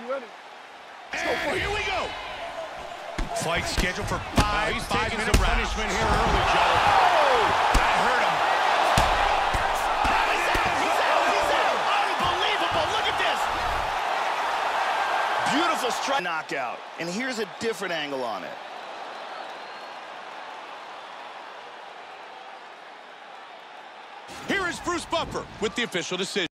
You ready? And here we go. Fight scheduled for oh, five. he's five taking minute some punishment here early, Joe. Oh, that hurt him. Unbelievable, look at this. Beautiful strike knockout. And here's a different angle on it. Here is Bruce Buffer with the official decision.